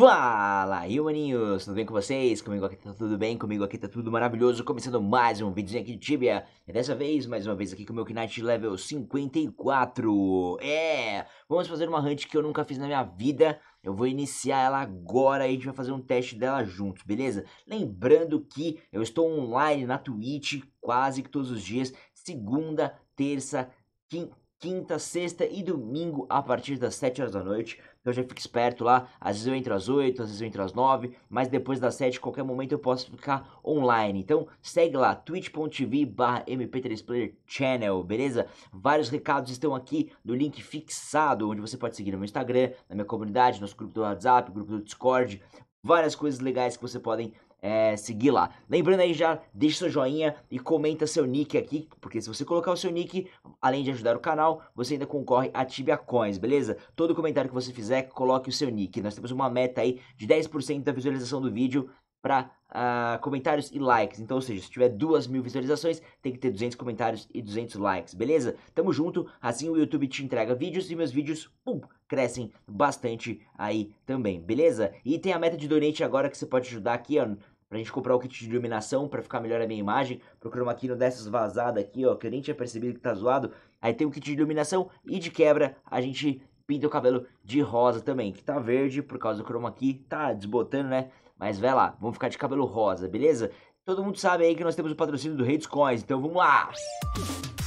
Fala, aí maninhos, tudo bem com vocês? Comigo aqui tá tudo bem, comigo aqui tá tudo maravilhoso Começando mais um vídeo aqui de Tibia E dessa vez, mais uma vez aqui com o meu Knight Level 54 É, vamos fazer uma hunt que eu nunca fiz na minha vida Eu vou iniciar ela agora e a gente vai fazer um teste dela juntos, beleza? Lembrando que eu estou online na Twitch quase que todos os dias Segunda, terça, quinta quinta, sexta e domingo a partir das 7 horas da noite. Então já fique esperto lá. Às vezes eu entro às 8, às vezes eu entro às 9, mas depois das 7, qualquer momento eu posso ficar online. Então segue lá, twitch.tv mp3player channel, beleza? Vários recados estão aqui no link fixado, onde você pode seguir no meu Instagram, na minha comunidade, nosso grupo do WhatsApp, grupo do Discord, várias coisas legais que você podem é, seguir lá. Lembrando aí já, deixa seu joinha e comenta seu nick aqui, porque se você colocar o seu nick, além de ajudar o canal, você ainda concorre a Tibia Coins, beleza? Todo comentário que você fizer, coloque o seu nick. Nós temos uma meta aí de 10% da visualização do vídeo para uh, ah, comentários e likes. Então, ou seja, se tiver duas mil visualizações, tem que ter 200 comentários e 200 likes, beleza? Tamo junto, assim o YouTube te entrega vídeos e meus vídeos, pum, crescem bastante aí também, beleza? E tem a meta de donate agora que você pode ajudar aqui, ó, pra gente comprar o kit de iluminação para ficar melhor a minha imagem. Procura uma aqui dessas vazadas aqui, ó, que eu nem tinha percebido que tá zoado. Aí tem o kit de iluminação e de quebra a gente pinta o cabelo de rosa também, que tá verde por causa do chroma aqui, tá desbotando, né? Mas vai lá, vamos ficar de cabelo rosa, beleza? Todo mundo sabe aí que nós temos o patrocínio do Redes Coins, então vamos lá! É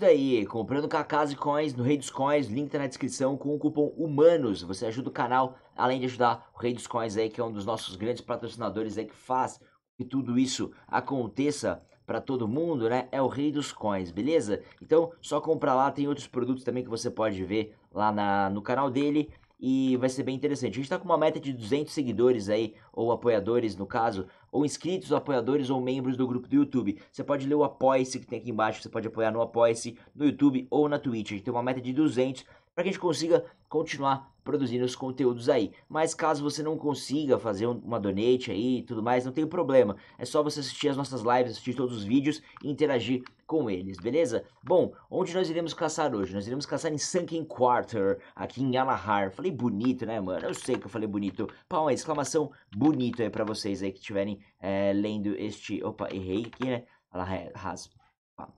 daí, comprando Cacás e Coins no Rei dos Coins, link tá na descrição com o cupom HUMANOS, você ajuda o canal, além de ajudar o Rei dos Coins aí, que é um dos nossos grandes patrocinadores aí, que faz que tudo isso aconteça para todo mundo, né? É o Rei dos Coins, beleza? Então, só comprar lá, tem outros produtos também que você pode ver lá na, no canal dele, e vai ser bem interessante. A gente está com uma meta de 200 seguidores aí, ou apoiadores no caso, ou inscritos, apoiadores ou membros do grupo do YouTube. Você pode ler o Apoia-se que tem aqui embaixo, você pode apoiar no Apoia-se, no YouTube ou na Twitch. A gente tem uma meta de 200 para que a gente consiga continuar produzindo os conteúdos aí. Mas caso você não consiga fazer uma donate aí e tudo mais, não tem problema. É só você assistir as nossas lives, assistir todos os vídeos e interagir com eles, beleza? Bom, onde nós iremos caçar hoje? Nós iremos caçar em Sunken Quarter, aqui em Alahar. Falei bonito, né, mano? Eu sei que eu falei bonito. Palma, exclamação bonito aí pra vocês aí que estiverem é, lendo este... Opa, errei aqui, né? Alahar, has,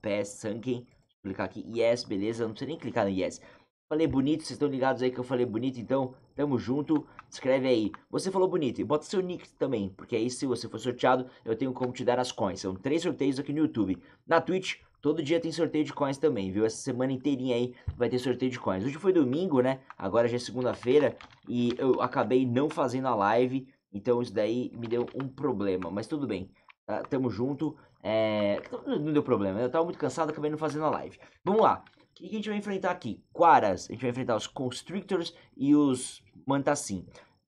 pés, Sunken. Vou clicar aqui, yes, beleza? Não precisa nem clicar no yes. Falei bonito, vocês estão ligados aí que eu falei bonito, então tamo junto. Escreve aí. Você falou bonito e bota seu nick também, porque aí se você for sorteado, eu tenho como te dar as coins. São três sorteios aqui no YouTube. Na Twitch, todo dia tem sorteio de coins também, viu? Essa semana inteirinha aí vai ter sorteio de coins. Hoje foi domingo, né? Agora já é segunda-feira e eu acabei não fazendo a live, então isso daí me deu um problema, mas tudo bem. Tá? Tamo junto. É... Não deu problema, eu tava muito cansado, acabei não fazendo a live. Vamos lá. Que a gente vai enfrentar aqui? Quaras. A gente vai enfrentar os Constrictors e os Mantassim.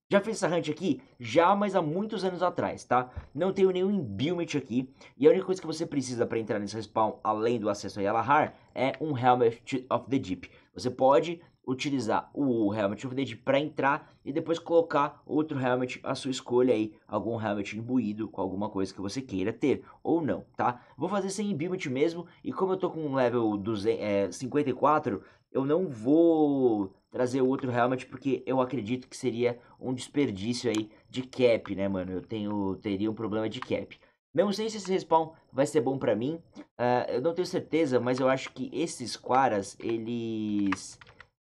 Já fiz essa hunt aqui? Já, mas há muitos anos atrás, tá? Não tenho nenhum imbuement aqui. E a única coisa que você precisa para entrar nesse respawn, além do acesso a Yalahar, é um Helmet of the Deep. Você pode utilizar o Helmet of the Deep para entrar e depois colocar outro Helmet à sua escolha aí, algum Helmet imbuído com alguma coisa que você queira ter ou não, tá? Vou fazer sem imbuement mesmo e como eu tô com um level 200, é, 54, eu não vou trazer outro Helmet porque eu acredito que seria um desperdício aí de cap, né, mano? Eu tenho, teria um problema de cap. Não sei se esse respawn vai ser bom pra mim, uh, eu não tenho certeza, mas eu acho que esses Quaras, eles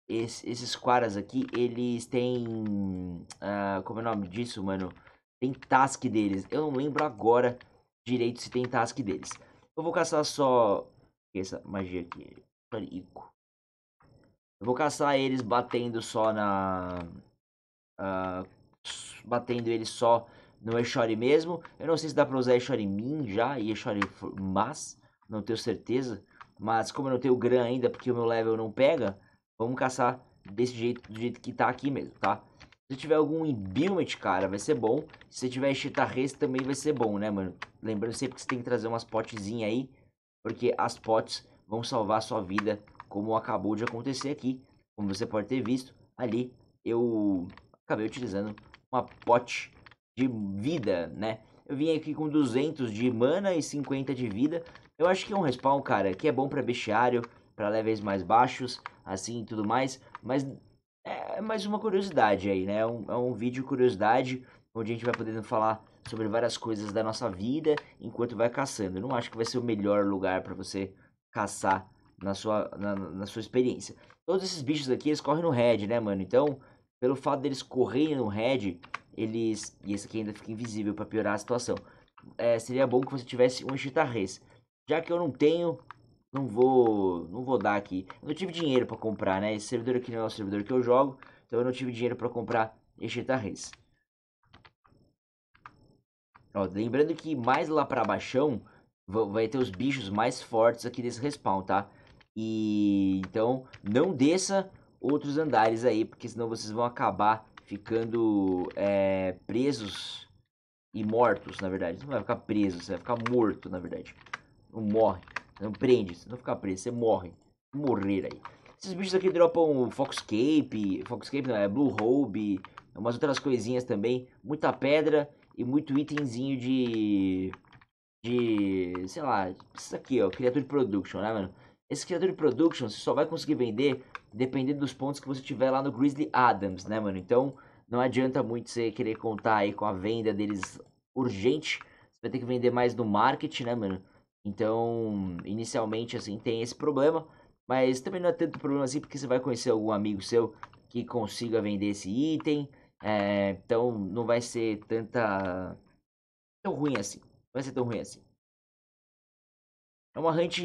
esse, esses Quaras aqui, eles têm. Uh, como é o nome disso, mano? Tem task deles. Eu não lembro agora direito se tem task deles. Eu vou caçar só. Essa magia aqui. Rico. Eu vou caçar eles batendo só na. Uh, batendo eles só no Eshori mesmo. Eu não sei se dá pra usar Eshori Min já e Eshori Mas. Não tenho certeza. Mas como eu não tenho Gran ainda, porque o meu level não pega. Vamos caçar desse jeito, do jeito que tá aqui mesmo, tá? Se tiver algum imbuement, cara, vai ser bom. Se tiver Race também vai ser bom, né, mano? Lembrando sempre que você tem que trazer umas potezinhas aí. Porque as potes vão salvar a sua vida, como acabou de acontecer aqui. Como você pode ter visto, ali eu acabei utilizando uma pote de vida, né? Eu vim aqui com 200 de mana e 50 de vida. Eu acho que é um respawn, cara, que é bom para bestiário, para levels mais baixos, assim e tudo mais. Mas é mais uma curiosidade aí, né? É um, é um vídeo curiosidade, onde a gente vai podendo falar sobre várias coisas da nossa vida enquanto vai caçando. Eu não acho que vai ser o melhor lugar para você caçar na sua, na, na, sua experiência. Todos esses bichos aqui, eles correm no red, né, mano? Então, pelo fato deles correrem no red, eles... E esse aqui ainda fica invisível para piorar a situação. É, seria bom que você tivesse um Res. Já que eu não tenho, não vou não vou dar aqui. Eu não tive dinheiro para comprar, né? Esse servidor aqui não é o servidor que eu jogo, então eu não tive dinheiro para comprar Res. Ó, lembrando que mais lá para baixão vai ter os bichos mais fortes aqui desse respawn, tá? E então não desça outros andares aí, porque senão vocês vão acabar ficando é, presos e mortos, na verdade. Você não vai ficar preso, você vai ficar morto, na verdade. Não morre, não prende, você não ficar preso, você morre. Morrer aí. Esses bichos aqui dropam Foxcape, Foxcape não, é Blue Robe, umas outras coisinhas também. Muita pedra e muito itemzinho de... De... Sei lá, isso aqui, ó, Creature Production, né, mano? Esse Creature Production você só vai conseguir vender dependendo dos pontos que você tiver lá no Grizzly Adams, né, mano? Então, não adianta muito você querer contar aí com a venda deles urgente. Você vai ter que vender mais no market, né, mano? Então, inicialmente, assim, tem esse problema. Mas também não é tanto problema assim, porque você vai conhecer algum amigo seu que consiga vender esse item. É, então, não vai ser tanta... Tão ruim assim. Não vai ser tão ruim assim. É uma hunt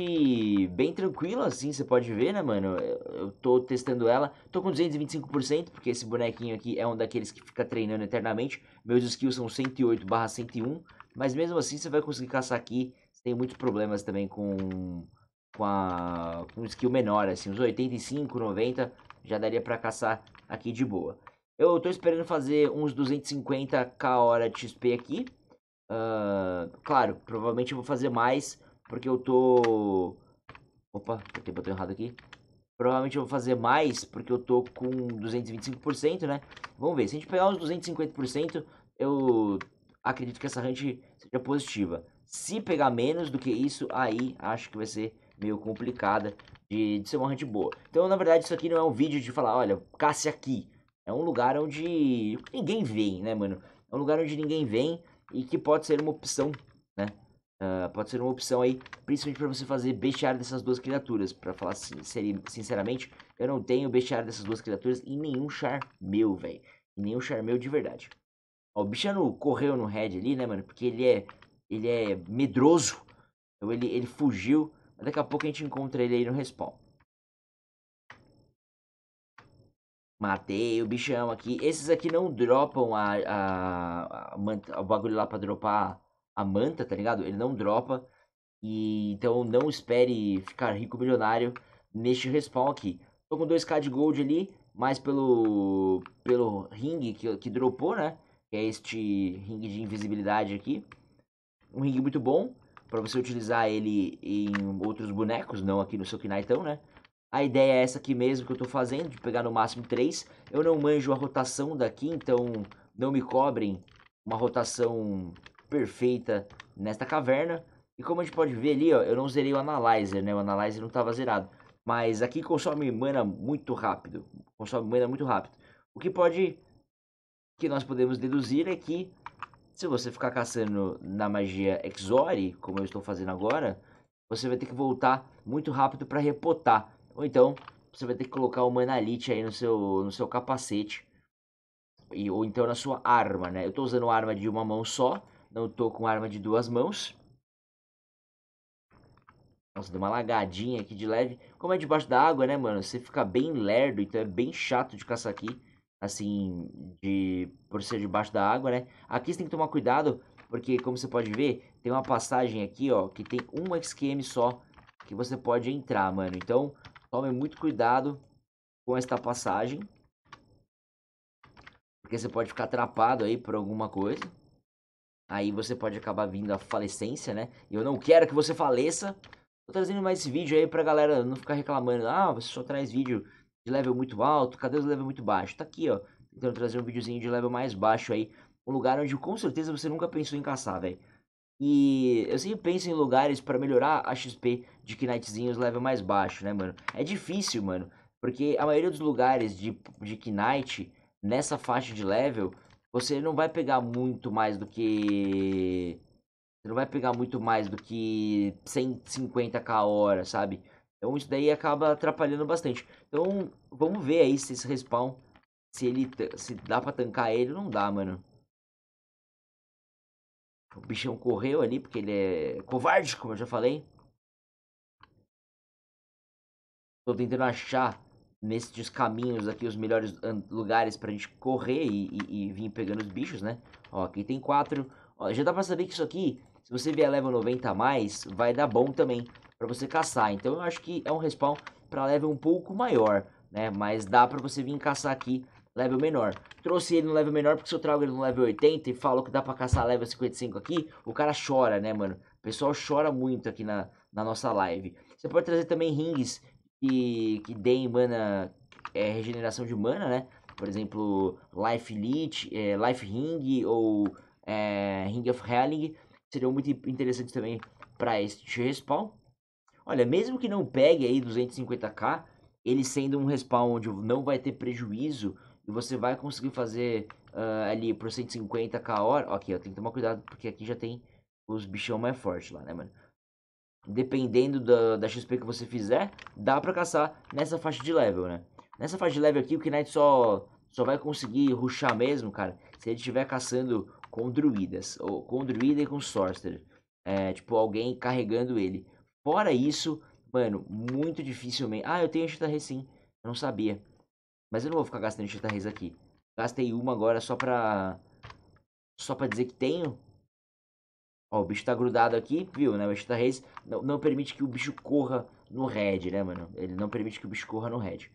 bem tranquila, assim, você pode ver, né, mano? Eu tô testando ela. Tô com 225%, porque esse bonequinho aqui é um daqueles que fica treinando eternamente. Meus skills são 108 barra 101. Mas mesmo assim, você vai conseguir caçar aqui. Tem muitos problemas também com, com, a, com um skill menor, assim. Uns 85, 90, já daria pra caçar aqui de boa. Eu tô esperando fazer uns 250k hora de XP aqui. Uh, claro, provavelmente eu vou fazer mais porque eu tô... Opa, o botão errado aqui. Provavelmente eu vou fazer mais, porque eu tô com 225%, né? Vamos ver, se a gente pegar uns 250%, eu acredito que essa hunt seja positiva. Se pegar menos do que isso, aí acho que vai ser meio complicada de, de ser uma hunt boa. Então, na verdade, isso aqui não é um vídeo de falar, olha, casse aqui. É um lugar onde ninguém vem, né, mano? É um lugar onde ninguém vem e que pode ser uma opção, né? Uh, pode ser uma opção aí, principalmente para você fazer bestiário dessas duas criaturas. Para falar sinceramente, eu não tenho bestiário dessas duas criaturas em nenhum char meu, velho. Em nenhum char meu de verdade. Ó, o bichano correu no head ali, né, mano? Porque ele é, ele é medroso. Então ele, ele fugiu. Daqui a pouco a gente encontra ele aí no respawn. Matei o bichão aqui. Esses aqui não dropam a, a, a, a o bagulho lá pra dropar a manta, tá ligado? Ele não dropa. E então não espere ficar rico milionário neste respawn aqui. Tô com 2k de gold ali, mais pelo pelo ring que, que dropou, né? Que é este ring de invisibilidade aqui. Um ring muito bom para você utilizar ele em outros bonecos, não aqui no seu Knighton, né? A ideia é essa aqui mesmo que eu tô fazendo, de pegar no máximo 3. Eu não manjo a rotação daqui, então não me cobrem uma rotação perfeita nesta caverna. E como a gente pode ver ali, ó, eu não zerei o Analyzer, né? O Analyzer não estava zerado. Mas aqui consome mana muito rápido. Consome mana muito rápido. O que pode... que nós podemos deduzir é que se você ficar caçando na magia Exori, como eu estou fazendo agora, você vai ter que voltar muito rápido para repotar. Ou então, você vai ter que colocar o Manalite aí no seu, no seu capacete. E, ou então na sua arma, né? Eu estou usando arma de uma mão só. Não tô com arma de duas mãos. Nossa, deu uma lagadinha aqui de leve. Como é debaixo da água, né, mano? Você fica bem lerdo, então é bem chato de caçar aqui. Assim, de por ser debaixo da água, né? Aqui você tem que tomar cuidado, porque como você pode ver, tem uma passagem aqui, ó, que tem um XQM só que você pode entrar, mano. Então, tome muito cuidado com esta passagem. Porque você pode ficar atrapado aí por alguma coisa. Aí você pode acabar vindo a falecência, né? E eu não quero que você faleça. Tô trazendo mais esse vídeo aí pra galera não ficar reclamando. Ah, você só traz vídeo de level muito alto, cadê os level muito baixo? Tá aqui, ó. Tentando trazer um videozinho de level mais baixo aí. Um lugar onde com certeza você nunca pensou em caçar, velho. E eu sempre penso em lugares para melhorar a XP de Knightzinhos level mais baixo, né, mano? É difícil, mano. Porque a maioria dos lugares de, de Knight, nessa faixa de level, você não vai pegar muito mais do que... Você não vai pegar muito mais do que 150k hora, sabe? Então isso daí acaba atrapalhando bastante. Então vamos ver aí se esse respawn, se ele se dá pra tancar ele não dá, mano. O bichão correu ali porque ele é covarde, como eu já falei. Tô tentando achar nesses caminhos aqui os melhores lugares pra gente correr e, e, e vir pegando os bichos, né? Ó, aqui tem quatro. Ó, já dá pra saber que isso aqui, se você vier level 90 a mais, vai dar bom também pra você caçar. Então eu acho que é um respawn pra level um pouco maior, né? Mas dá pra você vir caçar aqui level menor. Trouxe ele no level menor porque se eu trago ele no level 80 e falo que dá pra caçar level 55 aqui, o cara chora, né, mano? O pessoal chora muito aqui na, na nossa live. Você pode trazer também rings que, que deem mana, é, regeneração de mana, né? Por exemplo, Life Elite, é, Life Ring ou é, Ring of Helling. Seriam muito interessantes também para este respawn. Olha, mesmo que não pegue aí 250k, ele sendo um respawn onde não vai ter prejuízo e você vai conseguir fazer uh, ali por 150k hora. Aqui, ó, tem que tomar cuidado porque aqui já tem os bichão mais fortes lá, né, mano? Dependendo da, da XP que você fizer, dá pra caçar nessa faixa de level, né? Nessa faixa de level aqui, o Knight só, só vai conseguir ruxar mesmo, cara, se ele estiver caçando com druidas, ou com druida e com sorcerer. É, tipo, alguém carregando ele. Fora isso, mano, muito dificilmente... Ah, eu tenho a sim, eu não sabia. Mas eu não vou ficar gastando Cheetah aqui. Gastei uma agora só pra... Só pra dizer que tenho. Ó, o bicho tá grudado aqui, viu, né? O Cheetah não, não permite que o bicho corra no red, né, mano? Ele não permite que o bicho corra no red.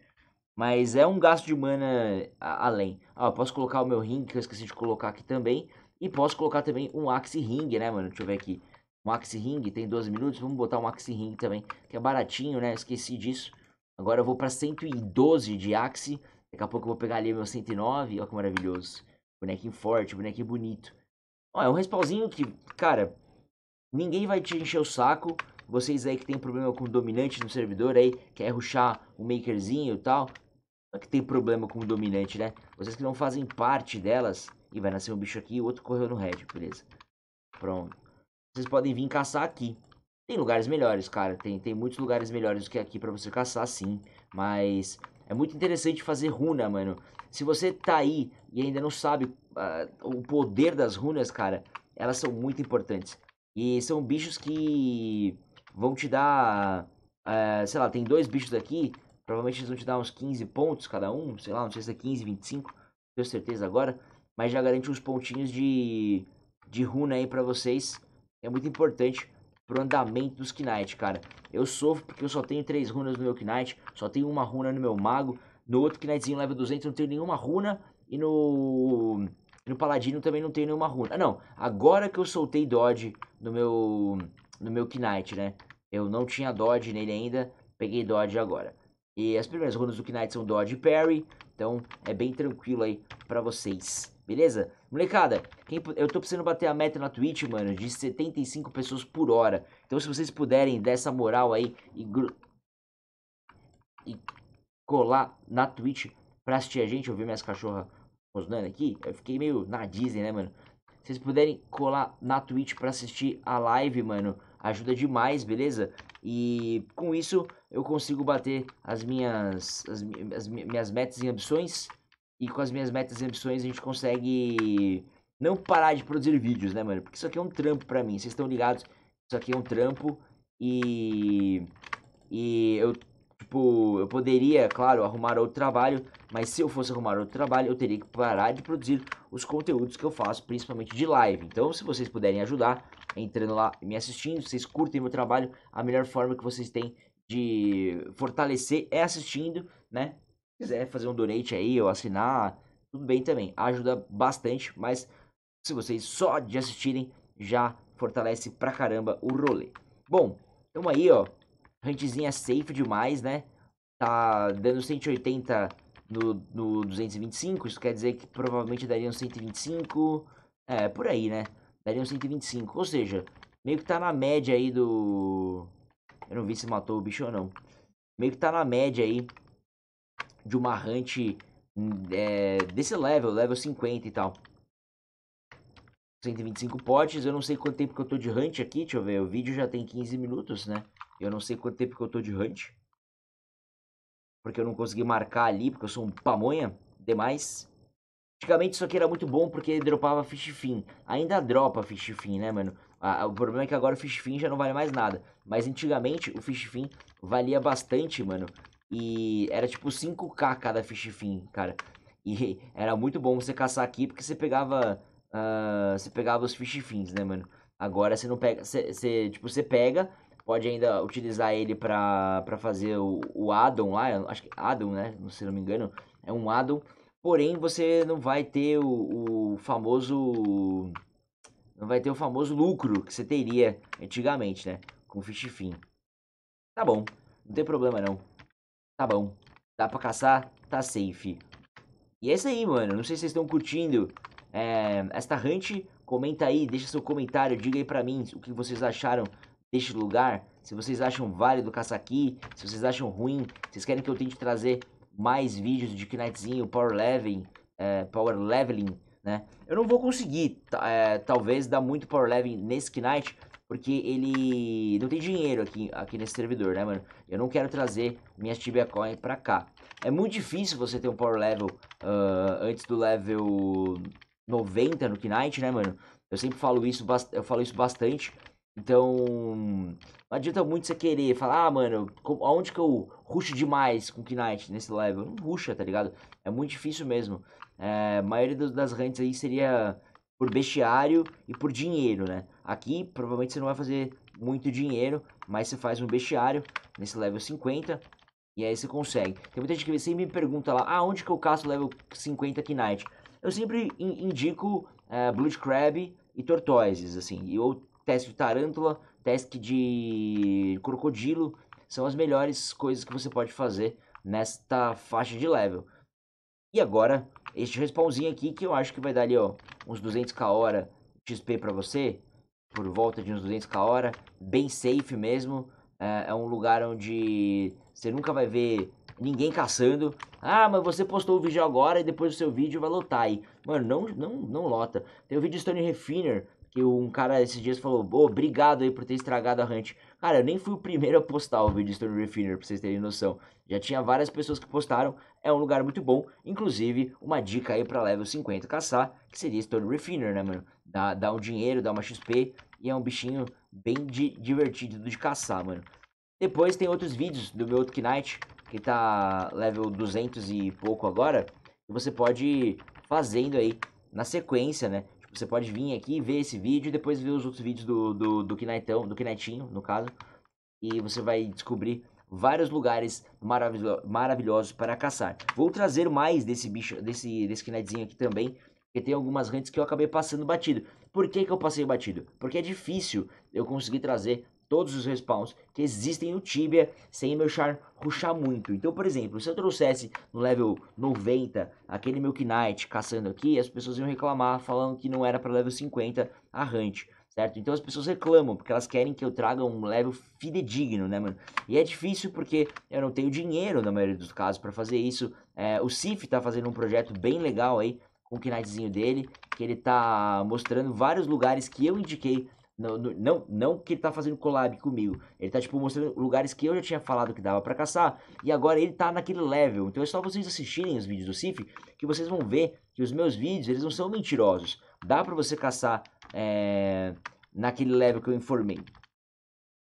Mas é um gasto de mana além. Ah, posso colocar o meu ring, que eu esqueci de colocar aqui também. E posso colocar também um Axe Ring, né, mano? Deixa eu ver aqui. Um Axe Ring, tem 12 minutos. Vamos botar um Axe Ring também, que é baratinho, né? Esqueci disso. Agora eu vou para 112 de Axe. Daqui a pouco eu vou pegar ali meu 109. Olha que maravilhoso. Bonequinho forte, bonequinho bonito. Ó, é um respawnzinho que, cara, ninguém vai te encher o saco. Vocês aí que tem problema com dominante no servidor aí, quer ruxar um makerzinho e tal. Não é que tem problema com dominante, né? Vocês que não fazem parte delas. E vai nascer um bicho aqui e o outro correu no red, beleza. Pronto. Vocês podem vir caçar aqui. Tem lugares melhores, cara. Tem, tem muitos lugares melhores do que aqui pra você caçar, sim. Mas é muito interessante fazer runa, mano. Se você tá aí e ainda não sabe uh, o poder das runas, cara, elas são muito importantes. E são bichos que vão te dar, uh, sei lá, tem dois bichos aqui, provavelmente eles vão te dar uns 15 pontos cada um, sei lá, não sei se é 15, 25, não tenho certeza agora. Mas já garante uns pontinhos de, de runa aí pra vocês. É muito importante pro andamento dos Knight, cara. Eu sofro porque eu só tenho três runas no meu Knight, só tenho uma runa no meu Mago. No outro Knightzinho level 200 não tenho nenhuma runa e no no Paladino também não tenho nenhuma runa. Ah, não, agora que eu soltei Dodge no meu no meu Knight, né? Eu não tinha Dodge nele ainda, peguei Dodge agora. E as primeiras runas do Knight são Dodge e Parry, então é bem tranquilo aí pra vocês. Beleza? Molecada, quem, eu tô precisando bater a meta na Twitch, mano, de 75 pessoas por hora. Então se vocês puderem dar essa moral aí e, e colar na Twitch pra assistir a gente, eu vi minhas cachorras rosnando aqui, eu fiquei meio na Disney, né, mano? Se vocês puderem colar na Twitch pra assistir a live, mano, ajuda demais, beleza? E com isso eu consigo bater as minhas, as, as minhas metas e ambições e com as minhas metas e ambições a gente consegue não parar de produzir vídeos, né, mano? Porque isso aqui é um trampo pra mim, vocês estão ligados? Isso aqui é um trampo e... E eu, tipo, eu poderia, claro, arrumar outro trabalho, mas se eu fosse arrumar outro trabalho, eu teria que parar de produzir os conteúdos que eu faço, principalmente de live. Então, se vocês puderem ajudar, entrando lá e me assistindo, vocês curtem meu trabalho, a melhor forma que vocês têm de fortalecer é assistindo, né? Quiser fazer um donate aí ou assinar, tudo bem também. Ajuda bastante, mas se vocês só de assistirem, já fortalece pra caramba o rolê. Bom, então aí, ó. Huntzinha safe demais, né? Tá dando 180 no, no 225. Isso quer dizer que provavelmente daria um 125. É, por aí, né? Daria um 125. Ou seja, meio que tá na média aí do... Eu não vi se matou o bicho ou não. Meio que tá na média aí de uma Hunt é, desse level, level 50 e tal. 125 potes, eu não sei quanto tempo que eu tô de hunt aqui, deixa eu ver, o vídeo já tem 15 minutos, né? Eu não sei quanto tempo que eu tô de hunt. Porque eu não consegui marcar ali, porque eu sou um pamonha demais. Antigamente isso aqui era muito bom porque dropava fish fin. Ainda dropa fish fin, né, mano? o problema é que agora o fish fin já não vale mais nada. Mas antigamente o fish fin valia bastante, mano. E era tipo 5k cada fish fin, cara. E era muito bom você caçar aqui porque você pegava uh, você pegava os fish fins, né, mano? Agora você não pega, você, tipo, você pega, pode ainda utilizar ele pra, pra fazer o, o addon lá, acho que addon, né, se não me engano, é um addon, porém você não vai ter o, o famoso, não vai ter o famoso lucro que você teria antigamente, né, com fish fin. Tá bom, não tem problema não, tá bom, dá pra caçar, tá safe. E é isso aí, mano, não sei se vocês estão curtindo é, esta hunt, comenta aí, deixa seu comentário, diga aí pra mim o que vocês acharam deste lugar. Se vocês acham válido caçar aqui, se vocês acham ruim, vocês querem que eu tente trazer mais vídeos de Knightzinho, Power Leveling, é, Power Leveling, né? Eu não vou conseguir, é, talvez, dar muito Power Leveling nesse Knight, porque ele não tem dinheiro aqui, aqui nesse servidor, né, mano? Eu não quero trazer minhas Tibia Coin pra cá. É muito difícil você ter um Power Level uh, antes do level 90 no Knight, né, mano? Eu sempre falo isso, eu falo isso bastante. Então, não adianta muito você querer falar, ah, mano, aonde que eu rusho demais com Knight nesse level? Não ruxa, tá ligado? É muito difícil mesmo. É, a maioria das rentes aí seria por bestiário e por dinheiro, né? Aqui, provavelmente você não vai fazer muito dinheiro, mas você faz um bestiário nesse level 50 e aí você consegue. Tem muita gente que sempre me pergunta lá, ah, onde que eu caço level 50 Knight? eu sempre indico é, Blood Crab e Tortoises, assim, ou teste de tarântula, teste de crocodilo, são as melhores coisas que você pode fazer nesta faixa de level. E agora, este respawnzinho aqui, que eu acho que vai dar ali, ó, uns 200k hora XP pra você, por volta de uns 200k hora, bem safe mesmo, é, é um lugar onde você nunca vai ver ninguém caçando. Ah, mas você postou o vídeo agora e depois o seu vídeo vai lotar aí. Mano, não, não, não lota. Tem o vídeo de Stone Refiner, que um cara esses dias falou, oh, obrigado aí por ter estragado a Hunt. Cara, eu nem fui o primeiro a postar o vídeo de Stone Refiner, pra vocês terem noção. Já tinha várias pessoas que postaram, é um lugar muito bom. Inclusive, uma dica aí pra level 50 caçar, que seria Stone Refiner, né, mano? Dá, dá um dinheiro, dá uma XP, e é um bichinho bem di divertido de caçar, mano. Depois tem outros vídeos do meu outro Knight, que tá level 200 e pouco agora, e você pode ir fazendo aí na sequência, né? Você pode vir aqui ver esse vídeo e depois ver os outros vídeos do, do, do Knightão, do Knightinho, no caso. E você vai descobrir vários lugares maravilho maravilhosos para caçar. Vou trazer mais desse bicho, desse, desse Knightzinho aqui também, porque tem algumas hunts que eu acabei passando batido. Por que, que eu passei batido? Porque é difícil eu conseguir trazer todos os respawns que existem no Tibia sem meu char ruxar muito. Então, por exemplo, se eu trouxesse no level 90 aquele meu Knight caçando aqui, as pessoas iam reclamar falando que não era para level 50 a Hunt, certo? Então as pessoas reclamam porque elas querem que eu traga um level fidedigno, né, mano? E é difícil porque eu não tenho dinheiro na maioria dos casos para fazer isso. É, o Sif tá fazendo um projeto bem legal aí com o Knightzinho dele, que ele tá mostrando vários lugares que eu indiquei não, não, não que ele tá fazendo collab comigo. Ele tá, tipo, mostrando lugares que eu já tinha falado que dava para caçar. E agora ele tá naquele level. Então é só vocês assistirem os vídeos do Cif que vocês vão ver que os meus vídeos, eles não são mentirosos. Dá para você caçar é, naquele level que eu informei.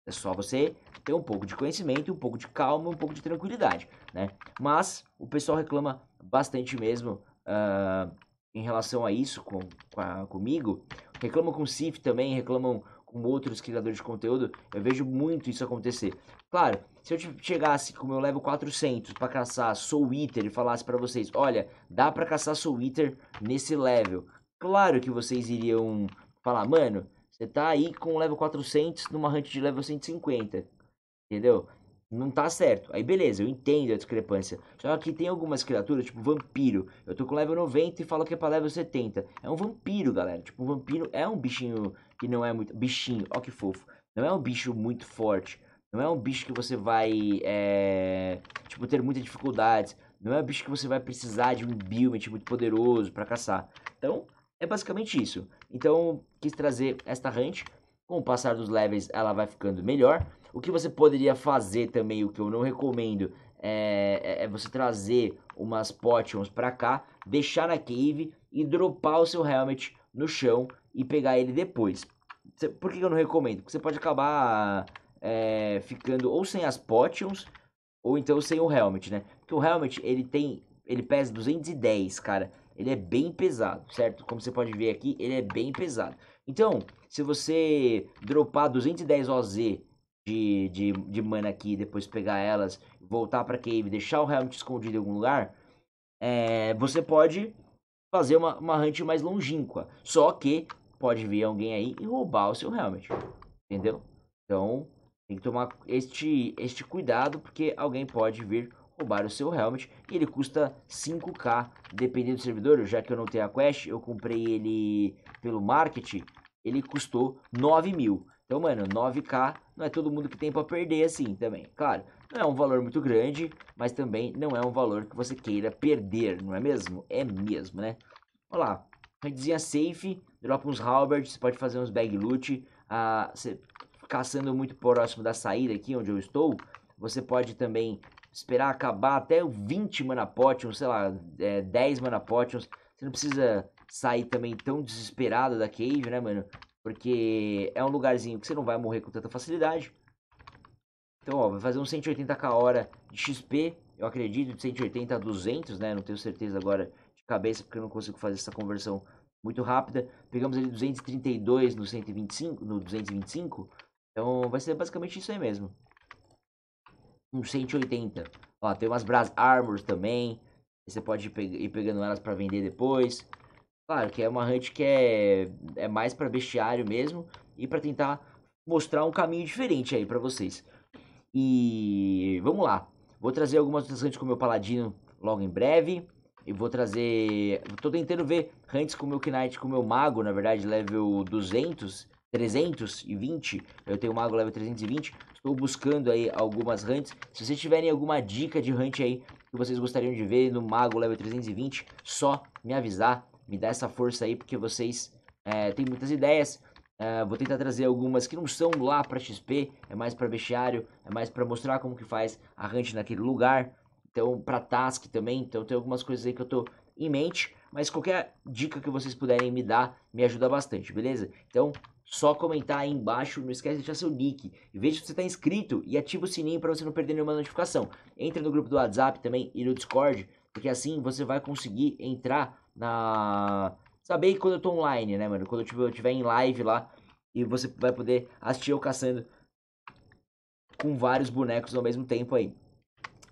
É só você ter um pouco de conhecimento, um pouco de calma, um pouco de tranquilidade, né? Mas o pessoal reclama bastante mesmo uh, em relação a isso com, com a, comigo, reclamam com o CIF também, reclamam com outros criadores de conteúdo, eu vejo muito isso acontecer. Claro, se eu chegasse com o meu level 400 para caçar Soul Eater e falasse para vocês, olha, dá para caçar Soul Eater nesse level. Claro que vocês iriam falar, mano, você tá aí com o level 400 numa hunt de level 150. Entendeu? Não tá certo. Aí beleza, eu entendo a discrepância. Só que tem algumas criaturas, tipo vampiro. Eu tô com level 90 e falo que é pra level 70. É um vampiro, galera. Tipo, um vampiro é um bichinho que não é muito. Bichinho, ó que fofo. Não é um bicho muito forte. Não é um bicho que você vai. É... Tipo, ter muitas dificuldades. Não é um bicho que você vai precisar de um build muito poderoso para caçar. Então, é basicamente isso. Então, quis trazer esta hunt. Com o passar dos levels, ela vai ficando melhor. O que você poderia fazer também, o que eu não recomendo, é, é, é você trazer umas potions pra cá, deixar na cave e dropar o seu helmet no chão e pegar ele depois. Por que eu não recomendo? Porque você pode acabar é, ficando ou sem as potions ou então sem o helmet, né? Porque o helmet ele tem, ele pesa 210, cara. Ele é bem pesado, certo? Como você pode ver aqui, ele é bem pesado. Então, se você dropar 210 OZ de, de, de mana aqui, depois pegar elas, voltar pra cave, deixar o helmet escondido em algum lugar, é, você pode fazer uma, uma hunt mais longínqua. Só que pode vir alguém aí e roubar o seu helmet. Entendeu? Então, tem que tomar este, este cuidado, porque alguém pode vir roubar o seu helmet. E ele custa 5k, dependendo do servidor. Já que eu não tenho a quest, eu comprei ele pelo marketing. Ele custou 9 mil. Então, mano, 9k não é todo mundo que tem para perder assim também. Claro, não é um valor muito grande, mas também não é um valor que você queira perder, não é mesmo? É mesmo, né? Olha lá, redzinha safe, dropa uns halberds, você pode fazer uns bag loot. Ah, você, caçando muito próximo da saída aqui, onde eu estou, você pode também esperar acabar até 20 mana potions, sei lá, é, 10 mana potions. Você não precisa sair também tão desesperado da cave, né, mano? Porque é um lugarzinho que você não vai morrer com tanta facilidade. Então, ó, vai fazer uns 180k hora de XP. Eu acredito de 180 a 200, né? Não tenho certeza agora de cabeça, porque eu não consigo fazer essa conversão muito rápida. Pegamos ali 232 no 125, no 225. Então, vai ser basicamente isso aí mesmo. Um 180. Ó, tem umas Brass Armors também. Você pode ir pegando elas para vender depois. Claro que é uma hunt que é, é mais para bestiário mesmo e para tentar mostrar um caminho diferente aí para vocês. E vamos lá. Vou trazer algumas outras hunts com o meu paladino logo em breve. E vou trazer... Tô tentando ver hunts com o meu Knight, com o meu mago, na verdade, level 200, 320. Eu tenho o mago level 320. Estou buscando aí algumas hunts. Se vocês tiverem alguma dica de hunt aí que vocês gostariam de ver no mago level 320, só me avisar me dá essa força aí, porque vocês é, têm muitas ideias. É, vou tentar trazer algumas que não são lá para XP, é mais para bestiário, é mais para mostrar como que faz a hunt naquele lugar. Então, para task também, então tem algumas coisas aí que eu tô em mente, mas qualquer dica que vocês puderem me dar me ajuda bastante, beleza? Então, só comentar aí embaixo, não esquece de deixar seu nick, veja se você está inscrito e ativa o sininho para você não perder nenhuma notificação. Entre no grupo do WhatsApp também e no Discord, porque assim você vai conseguir entrar na. Saber quando eu tô online, né, mano? Quando eu estiver tiver em live lá. E você vai poder assistir eu caçando com vários bonecos ao mesmo tempo aí.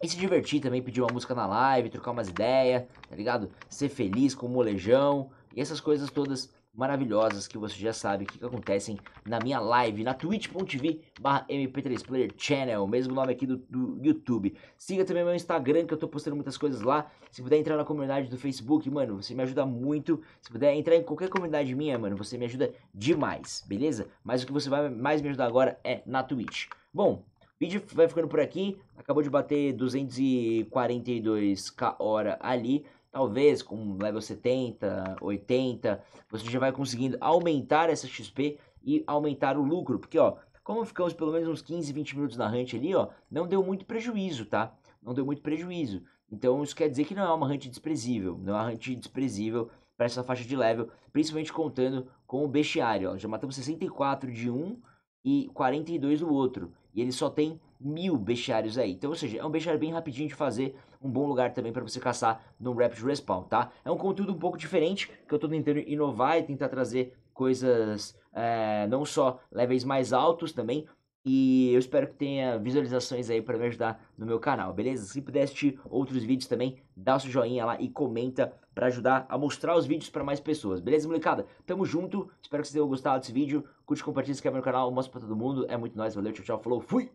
E se divertir também, pedir uma música na live, trocar umas ideias, tá ligado? Ser feliz com o molejão e essas coisas todas maravilhosas que você já sabe que, que acontecem na minha live na twitch.tv barra mp3player channel, mesmo nome aqui do, do, YouTube. Siga também meu Instagram que eu tô postando muitas coisas lá. Se puder entrar na comunidade do Facebook, mano, você me ajuda muito. Se puder entrar em qualquer comunidade minha, mano, você me ajuda demais, beleza? Mas o que você vai mais me ajudar agora é na Twitch. Bom, o vídeo vai ficando por aqui. Acabou de bater 242k hora ali talvez com level 70, 80, você já vai conseguindo aumentar essa XP e aumentar o lucro, porque ó, como ficamos pelo menos uns 15, 20 minutos na hunt ali, ó, não deu muito prejuízo, tá? Não deu muito prejuízo. Então isso quer dizer que não é uma hunt desprezível, não é uma hunt desprezível para essa faixa de level, principalmente contando com o bestiário, ó. Já matamos 64 de um e 42 do outro, e ele só tem mil bestiários aí. Então, ou seja, é um bestiário bem rapidinho de fazer, um bom lugar também para você caçar no Rapid Respawn, tá? É um conteúdo um pouco diferente, que eu tô tentando inovar e tentar trazer coisas é, não só levels mais altos também, e eu espero que tenha visualizações aí para me ajudar no meu canal, beleza? Se puder assistir outros vídeos também, dá o seu joinha lá e comenta para ajudar a mostrar os vídeos para mais pessoas, beleza, molecada? Tamo junto, espero que vocês tenham gostado desse vídeo. Curte, compartilha, se inscreve no canal, mostra para todo mundo. É muito nóis, valeu, tchau, tchau, falou, fui!